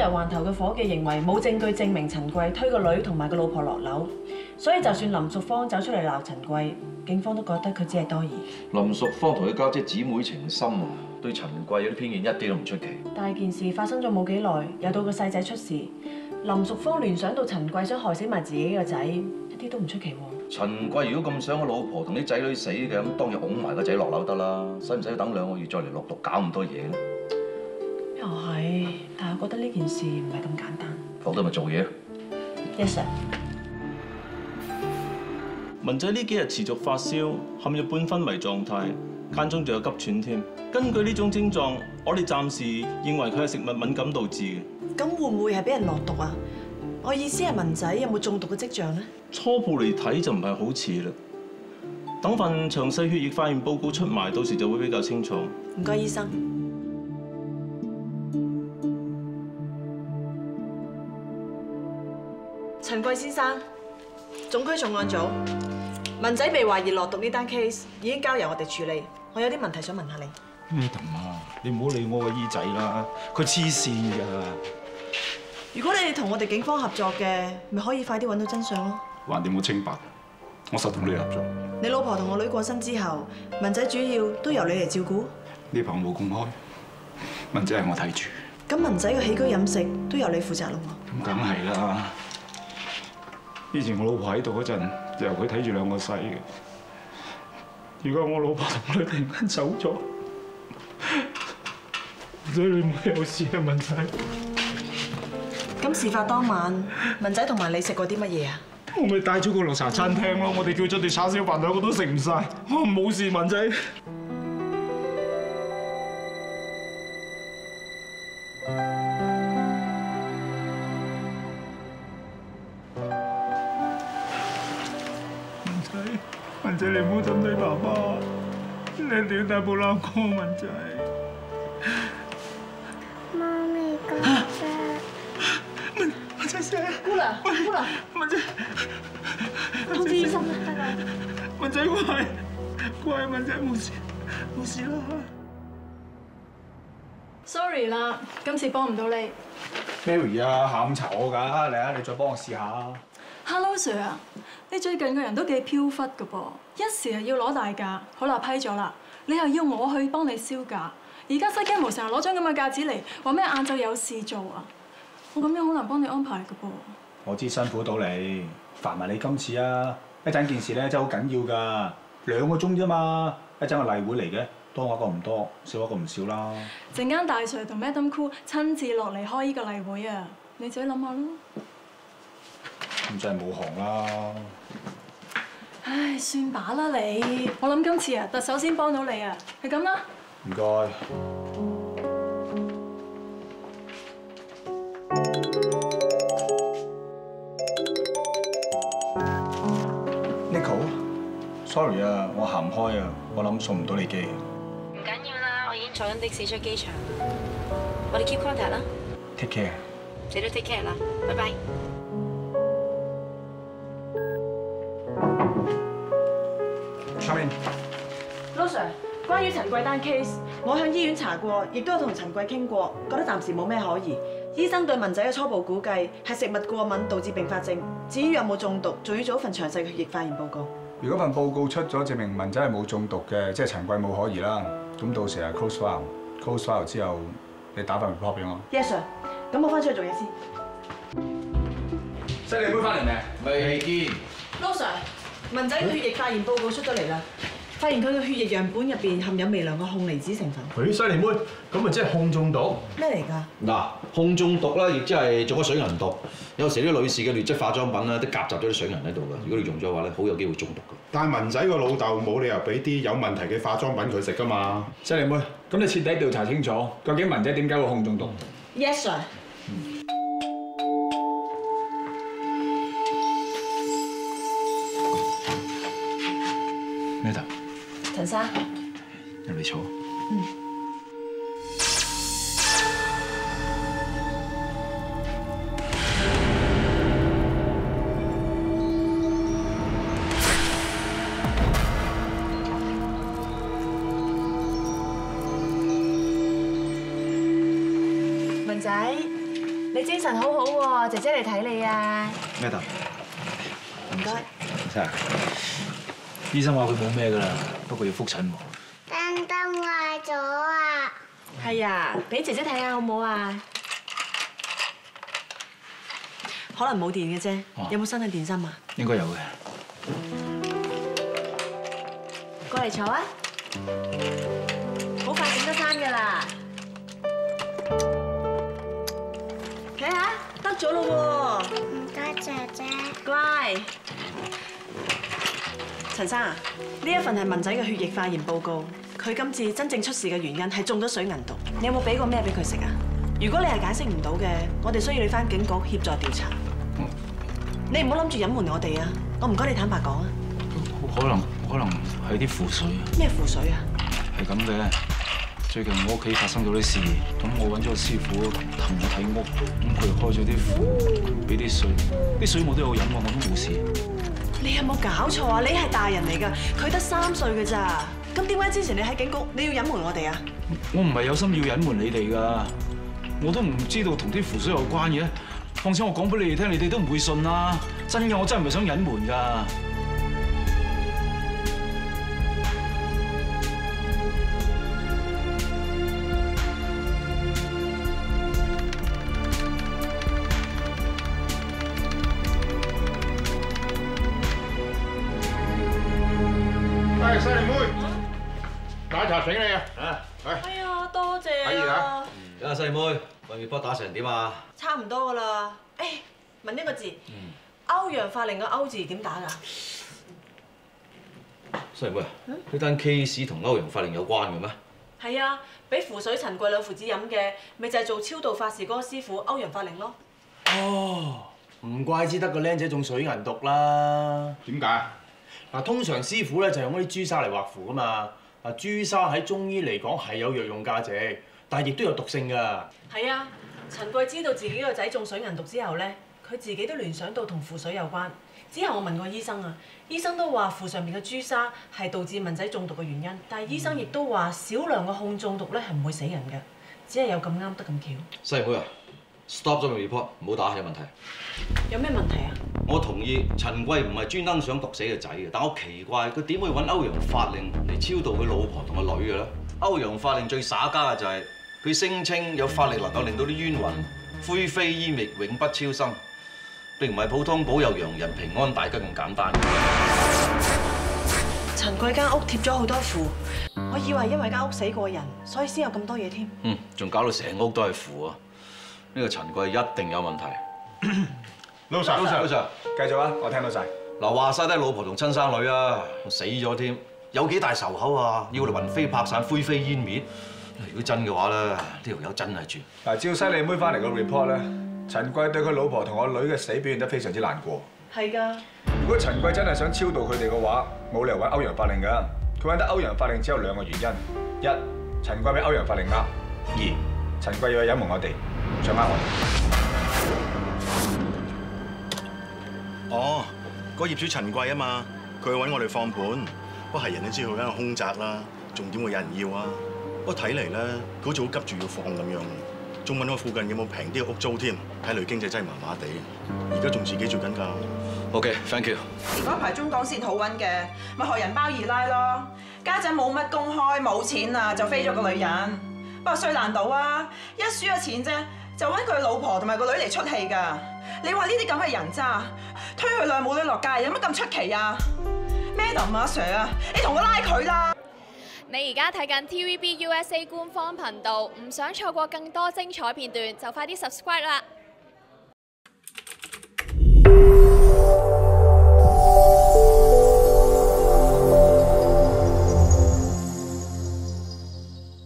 油環頭嘅伙計認為冇證據證明陳貴推個女同埋個老婆落樓，所以就算林淑芳走出嚟鬧陳貴，警方都覺得佢只係多疑。林淑芳同佢家姐姊妹情深啊，對陳貴有啲偏見一啲都唔出奇。但係件事發生咗冇幾耐，又到個細仔出事，林淑芳聯想到陳貴想害死埋自己個仔，一啲都唔出奇喎。陳貴如果咁想個老婆同啲仔女死嘅，咁當日擁埋個仔落樓得啦，使唔使等兩個月再嚟落毒搞咁多嘢咧？又係，但係我覺得呢件事唔係咁簡單。否則咪做嘢。Yes sir。文仔呢幾日持續發燒，陷入半昏迷狀態，間中仲有急喘添。根據呢種症狀，我哋暫時認為佢係食物敏感導致嘅。咁會唔會係俾人落毒啊？我意思係文仔有冇中毒嘅跡象咧？初步嚟睇就唔係好似啦。等份詳細血液化驗報告出埋，到時就會比較清楚。唔該，醫生。陳貴先生，總區重案組，文仔被懷疑落毒呢單 case 已經交由我哋處理。我有啲問題想問下你。Madam 啊，你唔好理我個姨仔啦，佢黐線㗎。如果你哋同我哋警方合作嘅，咪可以快啲揾到真相咯。还掂我清白，我實同你合作。你老婆同我女過身之後，文仔主要都由你嚟照顧。呢排冇公開，文仔係我睇住。咁文仔嘅起居飲食都由你負責咯喎。咁梗係啦。以前我老婆喺度嗰陣，就由佢睇住兩個細嘅。如果我老婆同我女突然間走咗，所以你唔會有事啊，文仔。咁事發當晚，文仔同埋你食過啲乜嘢啊？我咪帶咗個綠茶餐廳咯，我哋叫咗碟叉燒飯，兩個都食唔晒。我冇事，文仔。仔你唔好針對爸爸，你一定要帶部冷哥，文仔。媽咪咁啫，文仔醒，姑娘，姑娘，文仔，通知醫生啦，得啦。文仔乖，乖，文仔冇事，冇事啦。Sorry 啦，今次幫唔到你。Mary 啊，下午茶我㗎，嚟啊，你再幫我試下。Hello Sir 啊，你最近個人都幾飄忽噶噃，一時又要攞大價，好啦批咗啦，你又要我去幫你銷價，而家失驚無神攞張咁嘅價紙嚟，話咩晏晝有事做啊？我咁樣好難幫你安排噶噃。我知辛苦到你，煩埋你今次啊！一陣件事咧真係好緊要㗎，兩個鐘啫嘛，一陣個例會嚟嘅，多我一個唔多，少一個唔少啦。陣間大 Sir 同 Madam Cool 親自落嚟開呢個例會啊，你自己諗下咯。咁真係冇行啦。唉，算把啦你，我諗今次啊，特首先幫到你啊，係咁啦。唔該。Nico，sorry 啊，我行唔開啊，我諗送唔到你機。唔緊要啦，我已經坐緊的士出機場。我哋 keep contact 啦，Take care。你都 take care 啦，拜拜。Sir，關於陳貴丹 case，我向醫院查過，亦都有同陳貴傾過，覺得暫時冇咩可疑。醫生對文仔嘅初步估計係食物過敏導致併發症，至於有冇中毒，仲要做一份詳細嘅血液化驗報告。如果份報告出咗，證明文仔係冇中毒嘅，即係陳貴冇可疑啦。咁到時係 close file，close file 之後，你打份 report 俾我。Yes sir，咁我翻出去做嘢先。犀利妹翻嚟未？未見。老 Sir，文仔嘅血液化驗報告出咗嚟啦，發現佢嘅血液樣本入邊含有微量嘅汞離子成分。佢，犀利妹，咁咪即係控中毒？咩嚟㗎？嗱，控中毒啦，亦即係做咗水銀毒。有時啲女士嘅劣質化妝品咧，都夾雜咗啲水銀喺度㗎。如果你用咗嘅話咧，好有機會中毒㗎。但係文仔個老豆冇理由俾啲有問題嘅化妝品佢食㗎嘛？犀利妹，咁你徹底調查清楚，究竟文仔點解會控中毒？Yes sir。陳生，入嚟坐。文仔，你精神好好喎，姐姐嚟睇你啊！咩頭？唔該。真係，醫生話佢冇咩㗎啦，不過要覆診喎。燈燈壞咗啊！係啊，俾姐姐睇下好唔好啊？可能冇電嘅啫哦，有冇新嘅電芯啊？應該有嘅。過嚟坐啊！好快整得翻㗎啦！睇下，得咗咯唔陳生啊，呢一份係文仔嘅血液化驗報告，佢今次真正出事嘅原因係中咗水銀毒。你有冇俾過咩俾佢食啊？如果你係解釋唔到嘅，我哋需要你翻警局協助調查。你唔好諗住隱瞞我哋啊！我唔該你坦白講啊！可能可能係啲符水啊，咩符水啊？係咁嘅。最近我屋企發生咗啲事，咁我揾咗個師傅同我睇屋，咁佢又開咗啲符，俾啲水，啲水我都有飲喎，我都冇事。你有冇搞错啊？你系大人嚟噶，佢得三岁噶咋？咁点解之前你喺警局你要隐瞒我哋啊？我唔系有心要隐瞒你哋噶，我都唔知道同啲符水有关嘅。况且我讲俾你哋听，你哋都唔会信啦。真嘅，我真系唔系想隐瞒噶。喂，西利妹，奶茶醒你啊！啊，哎呀，多謝可以啊啊！而家細妹份 report 打成點啊？差唔多噶啦。誒，問一個字，歐陽法令嘅歐字點打㗎？細妹啊，呢單 case 同歐陽法令有關嘅咩？係啊，俾符水陳貴兩父子飲嘅，咪就係做超度法事嗰個師傅歐陽法令咯。哦，唔怪之得個僆仔中水銀毒啦。點解？嗱，通常師傅咧就用嗰啲朱砂嚟畫符噶嘛。嗱，朱砂喺中醫嚟講係有藥用價值，但係亦都有毒性㗎。係啊，陳貴知道自己個仔中水銀毒之後咧，佢自己都聯想到同符水有關。之後我問過醫生啊，醫生都話符上面嘅朱砂係導致文仔中毒嘅原因，但係醫生亦都話少量嘅控中毒咧係唔會死人嘅，只係有咁啱得咁巧。細妹啊，stop 咗個 report，唔好打，有問題。有咩問題啊？我同意陳貴唔係專登想毒死個仔嘅，但我奇怪佢點會揾歐陽法令嚟超度佢老婆同個女嘅咧？歐陽法令最耍家嘅就係佢聲稱有法力能夠令到啲冤魂灰飛煙滅、永不超生，並唔係普通保佑洋人平安大吉咁簡單。陳貴間屋貼咗好多符，我以為因為間屋死過人，所以先有咁多嘢添。嗯，仲搞到成屋都係符啊！呢、個陳貴一定有問題。老 Sir，老 Sir，老 Sir，繼續啊，我聽到晒。嗱話晒都係老婆同親生女啊，死咗添，有幾大仇口啊？要我哋魂飛魄散、灰飛煙滅？如果真嘅話咧，呢條友真係絕。嗱，照犀利妹翻嚟個 report 咧，陳貴對佢老婆同我女嘅死表現得非常之難過。係㗎，如果陳貴真係想超度佢哋嘅話，冇理由揾歐陽法令㗎。佢揾得歐陽法令只有兩個原因：一，陳貴俾歐陽法令呃；二，陳貴要去隱瞞我哋，想呃我哦，個業主陳貴啊嘛，佢揾我哋放盤，不過係人都知佢間空宅啦，仲點會有人要啊？不過睇嚟咧，佢好似好急住要放咁樣，仲問我附近有冇平啲嘅屋租添，睇嚟經濟真係麻麻地，而家仲自己做緊㗎。OK，thank you。嗰排中港先好揾嘅，咪學人包二奶咯。家陣冇乜公開，冇錢啊，就飛咗個女人。不過衰難到啊，一輸咗錢啫，就揾佢老婆同埋個女嚟出氣㗎。你话呢啲咁嘅人渣，推佢兩母女落街，有乜咁出奇啊？Madam 阿 Sir 啊，你同我拉佢啦！你而家睇紧 TVB USA 官方频道，唔想错过更多精彩片段，就快啲 subscribe 啦！